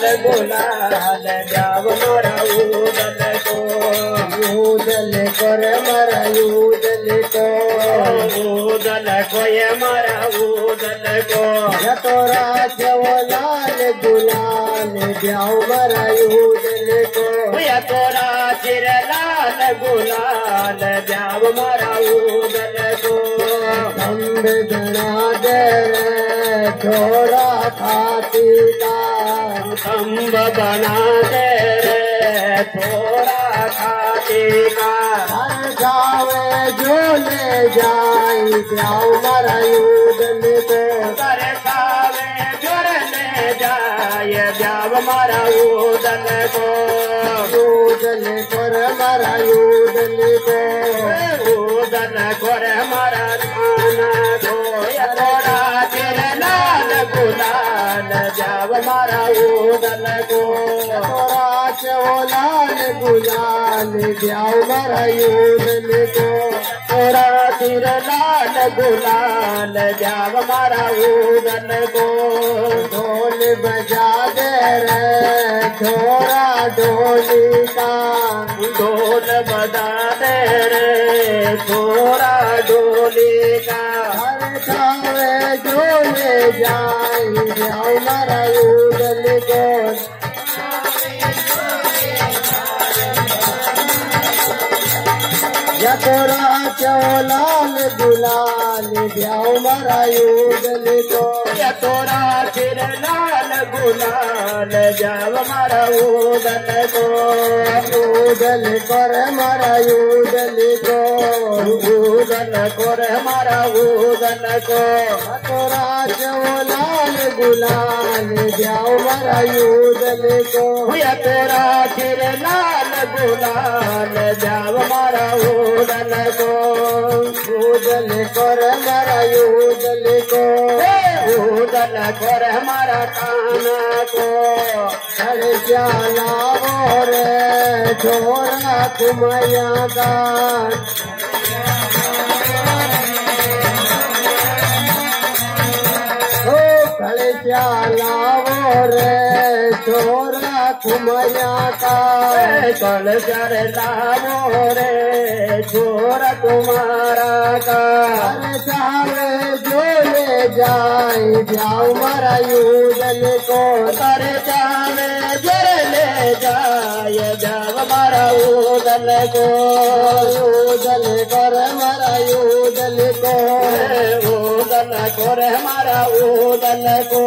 लाल गुलाल जाव मोरा उदल को कर मरा भूदल को उदल को ये मरा उदल को ये तो लाल गुलाल जाव मरा उदल को ये तो राजर लाल गुलाल जाव मरा उदल को अंब गणा दे छोरा खाती का खम्ब बना दे रे थोड़ा खाते का जावे जो ले जाए जाओ मरयूद तो करे सावे जो ले जाए जाव मरयूदन को। दूधन पर मरयूदन को न जाव मारा ओदन को। राच ओलाल गुलाल जाव मारा ओदन को। तोरा तिर लाल गुलाल जाव मारा ओदन को। ढोल बजा दे रे छोरा ढोली का। ढोल बजा दे रे छोरा ढोली का। हर सावे जो जाई रे हमारा उदल गोड़ यकोरा क्यों लाल गुलाल ब्याओ मारा योगल को यकोरा फिर गुलाल जाओ मारा योगल को योगल कर मारा योगल तो। को योगन कर मारा योगन को यकोरा क्यों लाल गुलाल ब्याओ मारा योगल को यकोरा फिर बुला जाव मारा उड़न को। उदल कर मारा उदल को। उदल कर मारा काना को। अरे श्याला और छोरा तुम यादा लावर छोरा कुमया का। कल कर लानो रे, छोरा तुम्हारा का। चावे जो जाए जाओ मरा यूजन को। कर चावे जो ले जाए जाओ मरा यूजन को। को रे हमारा उदल को।